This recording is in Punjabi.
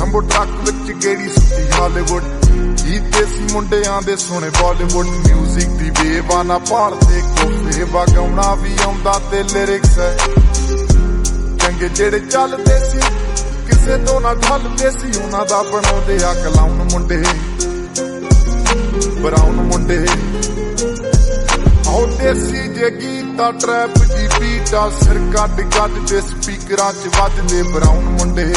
ਜੰਬੋ ਟਰੱਕ ਵਿੱਚ ਗੇੜੀ ਸੁੱਤੀ ਹਾਲੀਵੁੱਡ। ਕੀਤੇ ਸੀ ਮੁੰਡਿਆਂ ਦੇ ਸੋਹਣੇ ਬਾਲੀਵੁੱਡ। 뮤직 ਦੀ ਬੇਵਾਨਾ ਭਾਲਦੇ ਕੋਫੇ ਵਗਾਉਣਾ ਵੀ ਆਉਂਦਾ ਤੇ ਲਿਰਿਕਸ ਹੈ। ਚੰਗੇ ਜਿਹੜੇ ਚੱਲਦੇ ਸੀ, ਕਿਸੇ ਤੋਂ ਨਾ ਢਲਦੇ ਸੀ, ਉਹਨਾਂ ਦਾ ਬਣਾਉਂਦੇ ਆ ਕਲਾਉਨ ਮੁੰਡੇ। ਬਰਾਉਨ ਮੁੰਡੇ। ਆਉ ਦੇਸੀ ਜੇ ਗੀਤਾ ਟਰੈਪ ਦੀ ਬੀਟਾ ਸਿਰ ਕੱਢ ਕੱਢ ਦੇ ਸਪੀਕਰਾਂ 'ਚ ਵੱਜਦੇ ਬਰਾਉਨ ਮੁੰਡੇ।